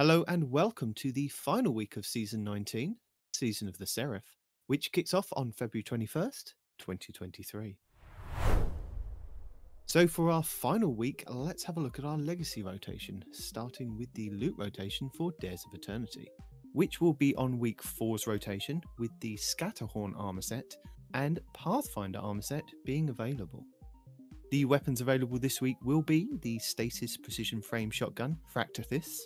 Hello and welcome to the final week of season 19, Season of the Seraph, which kicks off on February 21st, 2023. So, for our final week, let's have a look at our legacy rotation, starting with the loot rotation for Dares of Eternity, which will be on week 4's rotation with the Scatterhorn armor set and Pathfinder armor set being available. The weapons available this week will be the Stasis Precision Frame Shotgun Fractethyst,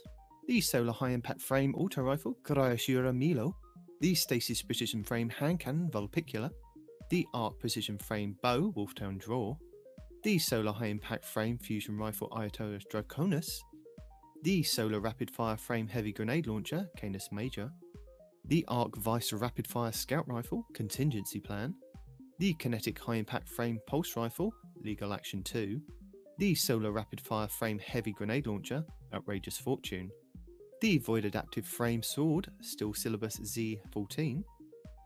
the Solar High Impact Frame Auto Rifle Cryosura Milo, the Stasis Precision Frame Hand Cannon Vulpecula, the Arc Precision Frame Bow Wolftone Draw, the Solar High Impact Frame Fusion Rifle Ayatollah Draconis, the Solar Rapid Fire Frame Heavy Grenade Launcher Canis Major, the Arc Vice Rapid Fire Scout Rifle Contingency Plan, the Kinetic High Impact Frame Pulse Rifle Legal Action 2, the Solar Rapid Fire Frame Heavy Grenade Launcher Outrageous Fortune, the Void Adaptive Frame Sword, Steel Sybil Z14,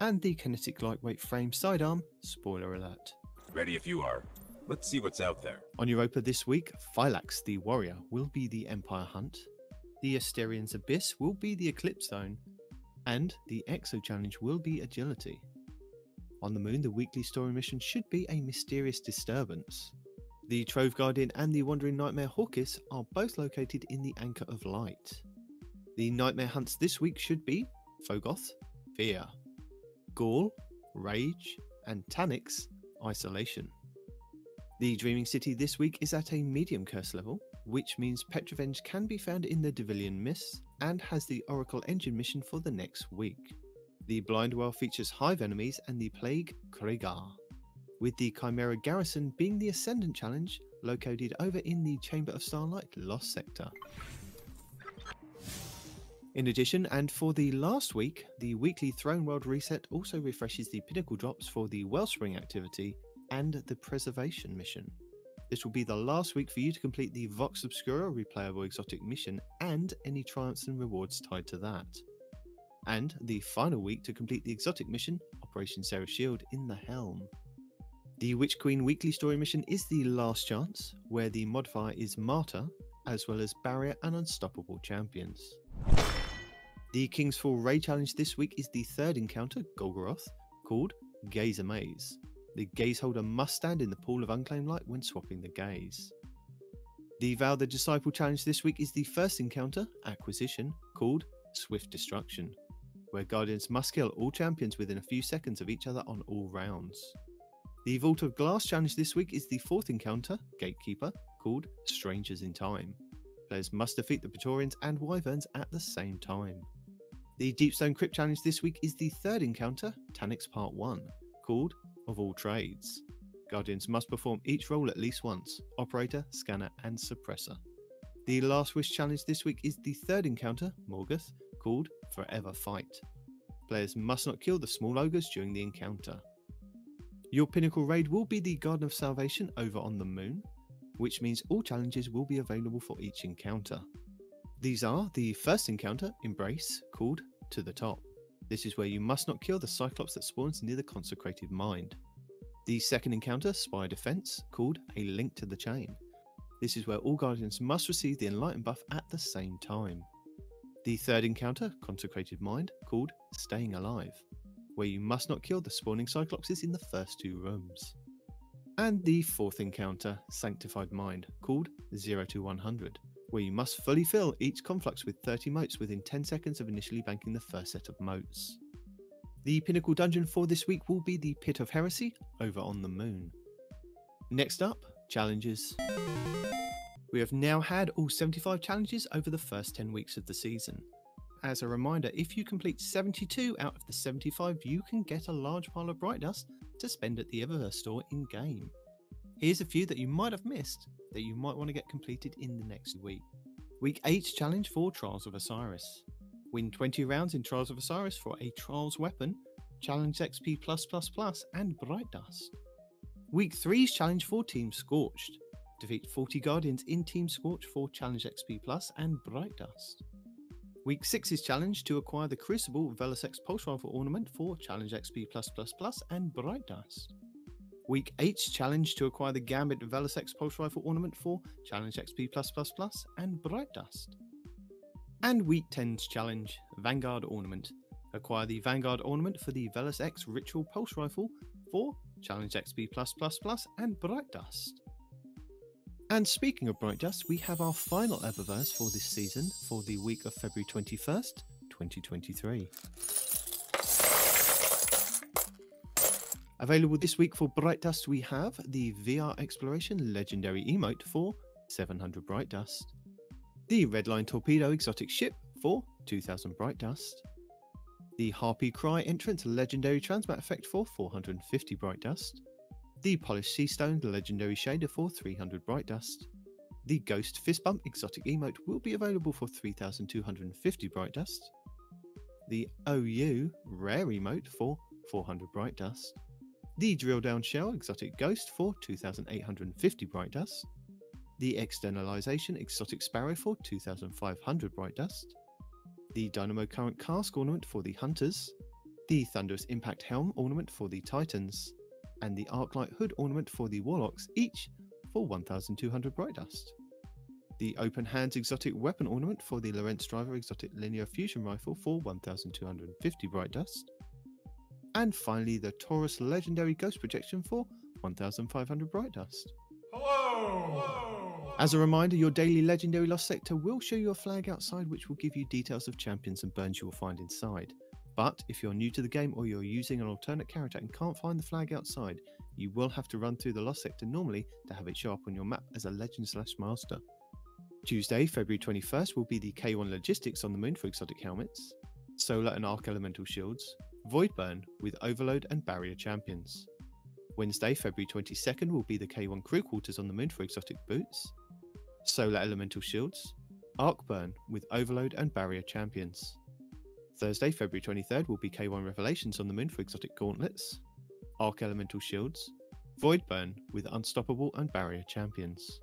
and the Kinetic Lightweight Frame Sidearm, spoiler alert. Ready if you are. Let's see what's out there. On Europa this week, Phylaks the Warrior will be the Empire Hunt, the Asterion Abyss will be the Eclipse Zone, and the Exo Challenge will be Agility. On the Moon, the weekly story mission should be a mysterious disturbance. The Trove Guardian and the Wandering Nightmare Horkis are both located in the Anchor of Light. The nightmare hunts this week should be Phogoth, Fear, Ghaul, Rage, and Taniks, Isolation. The Dreaming City this week is at a medium curse level, which means Petra Venj can be found in the Divalian Mists and has the Oracle Engine mission for the next week. The Blind Well features Hive enemies and the Plague Cragur, with the Chimera Garrison being the Ascendant challenge located over in the Chamber of Starlight Lost Sector. In addition, and for the last week, the weekly Throne World reset also refreshes the pinnacle drops for the Wellspring activity and the Preservation mission. This will be the last week for you to complete the Vox Obscura replayable exotic mission and any triumphs and rewards tied to that. And the final week to complete the exotic mission, Operation Seraph Shield in the Helm. The Witch Queen weekly story mission is the last chance, where the modifier is Martyr, as well as Barrier and Unstoppable champions. The King's Fall Raid Challenge this week is the third encounter, Golgoroth, called Gaze Amaze. The gaze holder must stand in the pool of unclaimed light when swapping the gaze. The Vow the Disciple Challenge this week is the first encounter, Acquisition, called Swift Destruction, where Guardians must kill all champions within a few seconds of each other on all rounds. The Vault of Glass Challenge this week is the fourth encounter, Gatekeeper, called Strangers in Time. Players must defeat the Praetorians and Wyverns at the same time. The Deepstone Crypt Challenge this week is the third encounter, Taniks Part 1, called Of All Trades. Guardians must perform each role at least once Operator, Scanner, and Suppressor. The Last Wish Challenge this week is the third encounter, Morgeth, called Forever Fight. Players must not kill the small ogres during the encounter. Your pinnacle raid will be the Garden of Salvation over on the moon, which means all challenges will be available for each encounter. These are the first encounter, Embrace, called To the Top. This is where you must not kill the Cyclops that spawns near the consecrated mind. The second encounter, Spire Defense, called A Link to the Chain. This is where all Guardians must receive the Enlightened buff at the same time. The third encounter, Consecrated Mind, called Staying Alive, where you must not kill the spawning Cyclopses in the first two rooms. And the fourth encounter, Sanctified Mind, called 0 to 100, where you must fully fill each conflux with 30 motes within 10 seconds of initially banking the first set of motes. The pinnacle dungeon for this week will be the Pit of Heresy over on the moon. Next up, challenges. We have now had all 75 challenges over the first 10 weeks of the season. As a reminder, if you complete 72 out of the 75, you can get a large pile of Bright Dust to spend at the Eververse store in game. Here's a few that you might have missed that you might want to get completed in the next week. Week 8 challenge for Trials of Osiris. Win 20 rounds in Trials of Osiris for a Trials weapon, Challenge XP and Bright Dust. Week 3's challenge for Team Scorched. Defeat 40 Guardians in Team Scorch for Challenge XP Plus and Bright Dust. Week 6's challenge to acquire the Crucible Velasex Pulse Rifle Ornament for Challenge XP and Bright Dust. Week 8's challenge to acquire the Gambit Velasex Pulse Rifle Ornament for Challenge XP and Bright Dust. And Week 10's challenge Vanguard Ornament. Acquire the Vanguard Ornament for the Velus X Ritual Pulse Rifle for Challenge XP and Bright Dust. And speaking of Bright Dust, we have our final Eververse for this season for the week of February 21st, 2023. Available this week for Bright Dust, we have the VR Exploration Legendary Emote for 700 Bright Dust, the Redline Torpedo Exotic Ship for 2000 Bright Dust, the Harpy Cry Entrance Legendary Transmat Effect for 450 Bright Dust, the Polished Sea Stone Legendary Shader for 300 Bright Dust, the Ghost Fist Bump Exotic Emote will be available for 3250 Bright Dust, the OU Rare Emote for 400 Bright Dust, the Drill Down Shell Exotic Ghost for 2850 Bright Dust, the Externalization Exotic Sparrow for 2500 Bright Dust, the Dynamo Current Cask Ornament for the Hunters, the Thunderous Impact Helm Ornament for the Titans, and the Arclight Hood Ornament for the Warlocks, each for 1200 Bright Dust. The Open Hands Exotic Weapon Ornament for the Lorentz Driver Exotic Linear Fusion Rifle for 1250 Bright Dust and finally, the Taurus Legendary Ghost Projection for 1500 Bright Dust. Hello! As a reminder, your daily Legendary Lost Sector will show you a flag outside which will give you details of champions and burns you will find inside. But if you're new to the game or you're using an alternate character and can't find the flag outside, you will have to run through the Lost Sector normally to have it show up on your map as a Legend slash Master. Tuesday, February 21st, will be the K1 Logistics on the Moon for exotic helmets, Solar and Arc Elemental shields, Voidburn with Overload and Barrier champions. Wednesday, February 22nd, will be the K1 Crew Quarters on the Moon for exotic boots, Solar Elemental shields, Arcburn with Overload and Barrier champions. Thursday, February 23rd, will be K1 Revelations on the Moon for exotic gauntlets, Arc Elemental shields, Voidburn with Unstoppable and Barrier champions.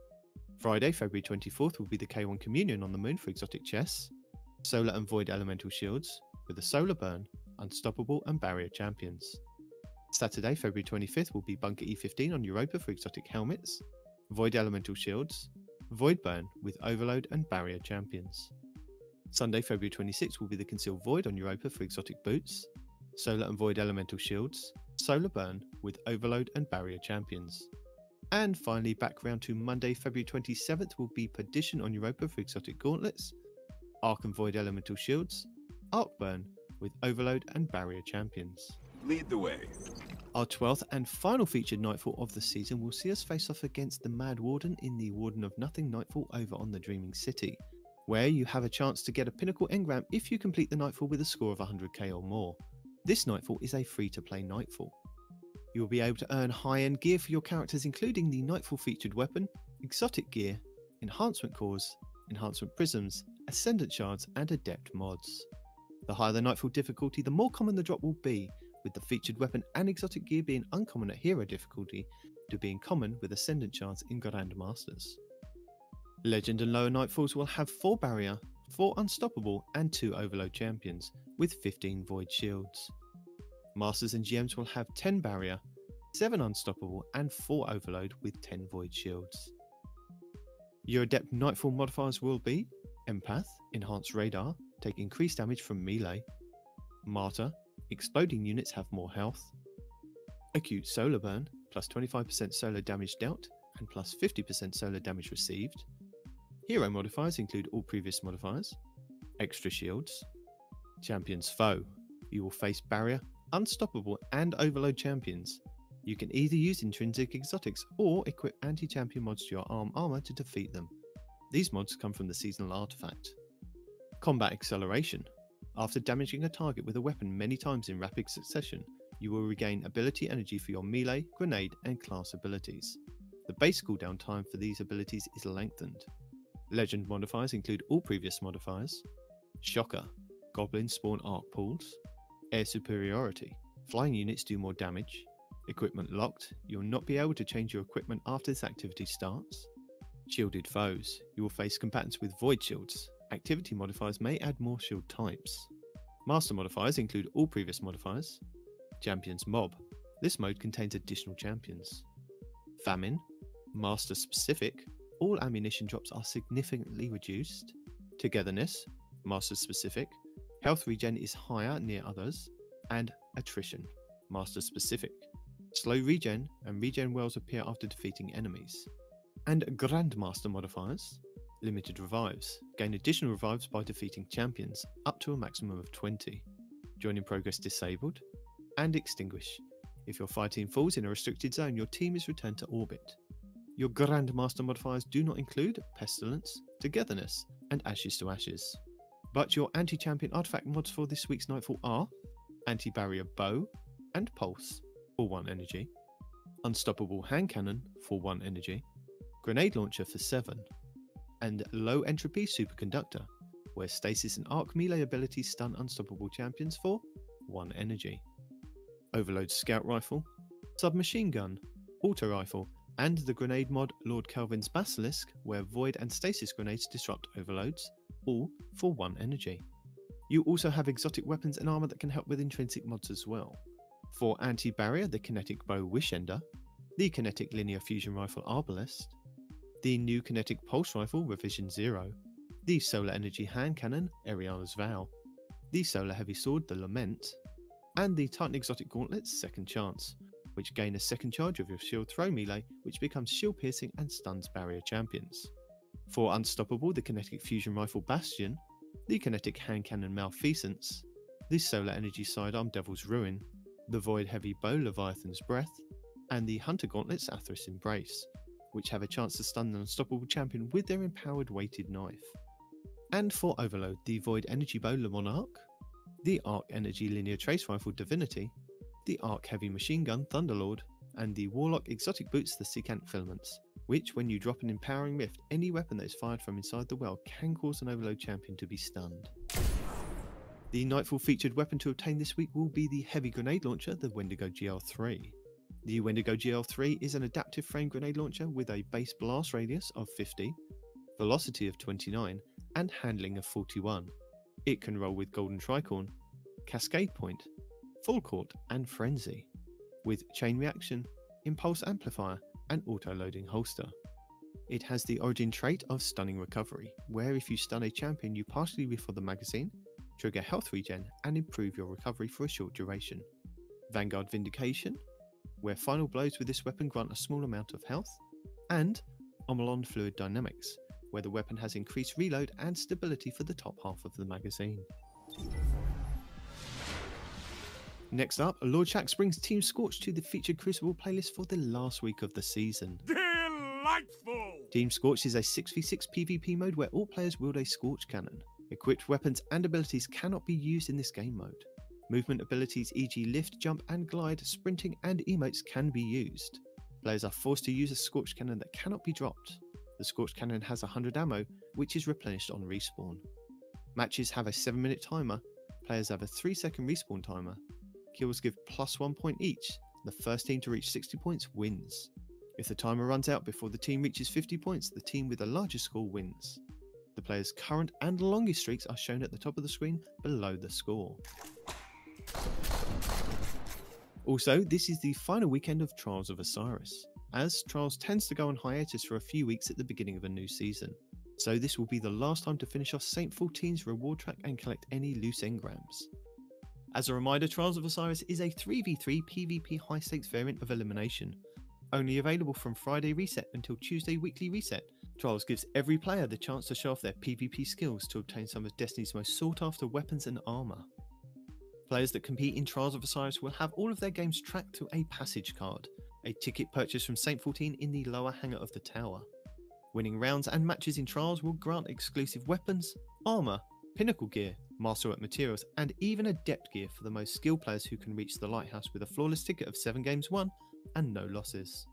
Friday, February 24th, will be the K1 Communion on the Moon for exotic Chess, Solar and Void Elemental shields, with a Solar Burn Unstoppable, and Barrier champions. Saturday, February 25th, will be Bunker E15 on Europa for exotic helmets, Void Elemental shields, Void Burn with Overload and Barrier champions. Sunday, February 26th, will be the Concealed Void on Europa for exotic boots, Solar and Void Elemental shields, Solar Burn with Overload and Barrier champions. And finally, back round to Monday, February 27th, will be Perdition on Europa for exotic gauntlets, Arc and Void Elemental shields, Arc Burn with Overload and Barrier champions. Lead the way. Our 12th and final featured Nightfall of the season will see us face off against the Mad Warden in the Warden of Nothing Nightfall over on the Dreaming City, where you have a chance to get a pinnacle engram if you complete the Nightfall with a score of 100k or more. This Nightfall is a free to play Nightfall. You will be able to earn high end gear for your characters, including the Nightfall featured weapon, exotic gear, enhancement cores, enhancement prisms, ascendant shards, and adept mods. The higher the Nightfall difficulty, the more common the drop will be, with the featured weapon and exotic gear being uncommon at hero difficulty to being common with Ascendant Shards in Grandmasters. Legend and lower Nightfalls will have 4 barrier, 4 unstoppable, and 2 overload champions, with 15 void shields. Masters and GMs will have 10 barrier, 7 unstoppable, and 4 overload with 10 void shields. Your adept Nightfall modifiers will be Empath, Enhanced Radar, take increased damage from melee. Martyr, exploding units have more health. Acute Solar Burn, plus 25% solar damage dealt and plus 50% solar damage received. Hero modifiers include all previous modifiers. Extra shields. Champion's Foe. You will face Barrier, Unstoppable, and Overload champions. You can either use intrinsic exotics or equip anti champion mods to your arm armor to defeat them. These mods come from the seasonal artifact. Combat Acceleration. After damaging a target with a weapon many times in rapid succession, you will regain ability energy for your melee, grenade, and class abilities. The base cooldown time for these abilities is lengthened. Legend modifiers include all previous modifiers Shocker, Goblin spawn arc pools, Air superiority, flying units do more damage, equipment locked, you'll not be able to change your equipment after this activity starts. Shielded foes, you will face combatants with void shields, activity modifiers may add more shield types. Master modifiers include all previous modifiers. Champions Mob. This mode contains additional champions. Famine. Master specific. All ammunition drops are significantly reduced. Togetherness. Master specific. Health regen is higher near others. And attrition, Master specific. Slow regen and regen wells appear after defeating enemies. And Grandmaster modifiers. Limited revives. Gain additional revives by defeating champions, up to a maximum of 20. Join in progress disabled. And extinguish. If your team falls in a restricted zone, your team is returned to orbit. Your Grandmaster modifiers do not include Pestilence, Togetherness, and Ashes to Ashes. But your anti champion artifact mods for this week's Nightfall are Anti Barrier Bow and Pulse for 1 energy, Unstoppable Hand Cannon for 1 energy, Grenade Launcher for 7, and Low Entropy Superconductor, where Stasis and Arc melee abilities stun unstoppable champions for 1 energy. Overload Scout Rifle, Submachine Gun, Auto Rifle, and the grenade mod Lord Kelvin's Basilisk, where Void and Stasis grenades disrupt overloads, all for 1 energy. You also have exotic weapons and armor that can help with intrinsic mods as well. For anti barrier, the kinetic bow Wishender, the kinetic linear fusion rifle Arbalest, the new kinetic pulse rifle Revision Zero, the solar energy hand cannon Eriana's Vow, the solar heavy sword the Lament, and the Titan exotic gauntlets Second Chance, which gain a second charge of your shield throw melee, which becomes shield piercing and stuns barrier champions. For Unstoppable, the kinetic fusion rifle Bastion, the kinetic hand cannon Malfeasance, the solar energy sidearm Devil's Ruin, the void heavy bow Leviathan's Breath, and the hunter gauntlets Athrys Embrace, which have a chance to stun an unstoppable champion with their empowered weighted knife. And for Overload, the void energy bow Le Monarque, the arc energy linear trace rifle Divinity, the arc heavy machine gun Thunderlord, and the warlock exotic boots the Secant Filaments, which, when you drop an empowering rift, any weapon that is fired from inside the well can cause an overload champion to be stunned. The Nightfall featured weapon to obtain this week will be the heavy grenade launcher, the Wendigo GL3. The Wendigo GL3 is an adaptive frame grenade launcher with a base blast radius of 50, velocity of 29, and handling of 41. It can roll with Golden Tricorn, Cascade Point, Full Court, and Frenzy, with Chain Reaction, Impulse Amplifier, and Auto Loading Holster. It has the origin trait of Stunning Recovery, where if you stun a champion, you partially refill the magazine, trigger health regen, and improve your recovery for a short duration. Vanguard Vindication, where final blows with this weapon grant a small amount of health, and Omolon Fluid Dynamics, where the weapon has increased reload and stability for the top half of the magazine. Next up, Lord Shaxx brings Team Scorch to the featured Crucible playlist for the last week of the season. Delightful! Team Scorch is a 6v6 PvP mode where all players wield a Scorch Cannon. Equipped weapons and abilities cannot be used in this game mode. Movement abilities, e.g., lift, jump, and glide, sprinting, and emotes can be used. Players are forced to use a Scorch Cannon that cannot be dropped. The Scorch Cannon has 100 ammo, which is replenished on respawn. Matches have a 7 minute timer, players have a 3 second respawn timer. Kills give plus 1 point each. The first team to reach 60 points wins. If the timer runs out before the team reaches 50 points, the team with the largest score wins. The player's current and longest streaks are shown at the top of the screen below the score. Also, this is the final weekend of Trials of Osiris, as Trials tends to go on hiatus for a few weeks at the beginning of a new season. So, this will be the last time to finish off Saint 14's reward track and collect any loose engrams. As a reminder, Trials of Osiris is a 3v3 PvP high stakes variant of elimination, only available from Friday reset until Tuesday weekly reset. Trials gives every player the chance to show off their PvP skills to obtain some of Destiny's most sought after weapons and armour. Players that compete in Trials of Osiris will have all of their games tracked to a passage card, a ticket purchased from Saint 14 in the lower hangar of the tower. Winning rounds and matches in Trials will grant exclusive weapons, armour, pinnacle gear, masterwork materials, and even adept gear for the most skilled players who can reach the lighthouse with a flawless ticket of 7 games won and no losses.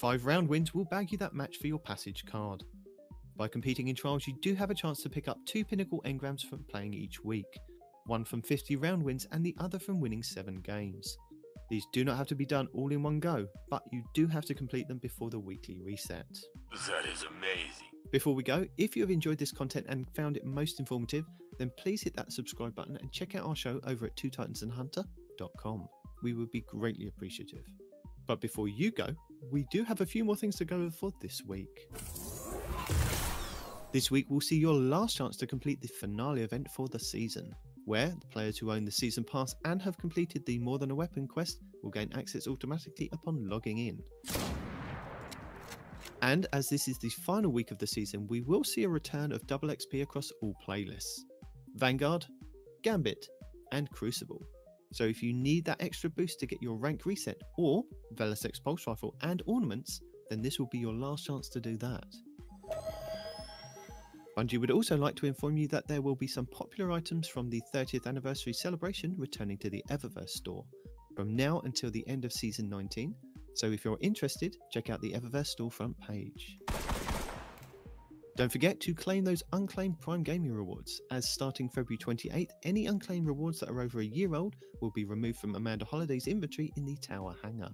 5 round wins will bag you that match for your passage card. By competing in Trials, you do have a chance to pick up 2 pinnacle engrams from playing each week one from 50 round wins and the other from winning 7 games. These do not have to be done all in one go, but you do have to complete them before the weekly reset. That is amazing. Before we go, if you have enjoyed this content and found it most informative, then please hit that subscribe button and check out our show over at twotitansandhunter.com. We would be greatly appreciative. But before you go, we do have a few more things to go over for this week. This week, we'll see your last chance to complete the finale event for the season, where the players who own the season pass and have completed the More Than a Weapon quest will gain access automatically upon logging in. And as this is the final week of the season, we will see a return of double XP across all playlists Vanguard, Gambit, and Crucible. So if you need that extra boost to get your rank reset or Velocex Pulse Rifle and ornaments, then this will be your last chance to do that. Bungie would also like to inform you that there will be some popular items from the 30th anniversary celebration returning to the Eververse store from now until the end of season 19. So if you're interested, check out the Eververse storefront page. Don't forget to claim those unclaimed Prime Gaming rewards, as starting February 28th, any unclaimed rewards that are over a year old will be removed from Amanda Holliday's inventory in the Tower Hangar.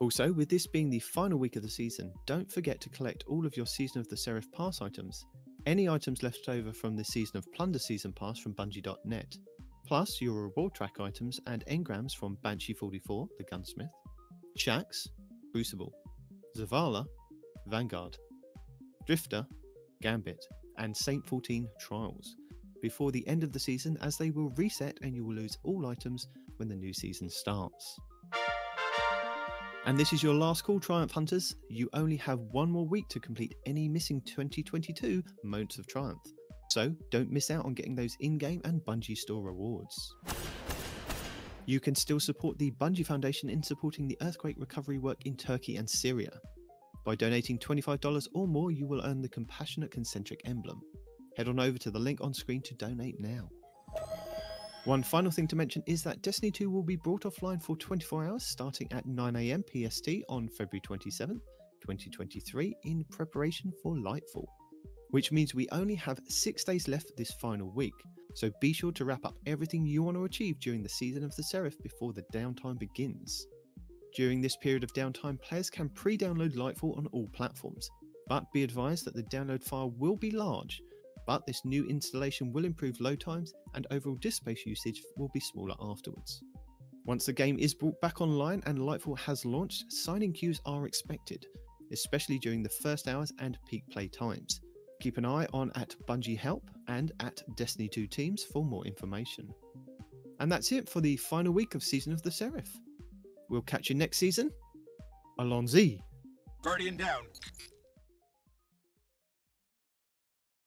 Also, with this being the final week of the season, don't forget to collect all of your Season of the Seraph Pass items, any items left over from the Season of Plunder Season Pass from Bungie.net, plus your reward track items and engrams from Banshee 44, the gunsmith, Shaxx, Crucible, Zavala, Vanguard, Drifter, Gambit, and Saint 14 Trials before the end of the season, as they will reset and you will lose all items when the new season starts. And this is your last call, Triumph Hunters. You only have one more week to complete any missing 2022 Moments of Triumph. So don't miss out on getting those in game and Bungie store rewards. You can still support the Bungie Foundation in supporting the earthquake recovery work in Turkey and Syria. By donating $25 or more, you will earn the Compassionate Concentric emblem. Head on over to the link on screen to donate now. One final thing to mention is that Destiny 2 will be brought offline for 24 hours starting at 9am PST on February 27th, 2023, in preparation for Lightfall. Which means we only have six days left this final week, so be sure to wrap up everything you want to achieve during the season of the Seraph before the downtime begins. During this period of downtime, players can pre download Lightfall on all platforms, but be advised that the download file will be large but this new installation will improve load times and overall disk space usage will be smaller afterwards. Once the game is brought back online and Lightfall has launched, signing queues are expected, especially during the first hours and peak play times. Keep an eye on at Bungie Help and at Destiny 2 Teams for more information. And that's it for the final week of Season of the Seraph. We'll catch you next season. Allons-y! Guardian down.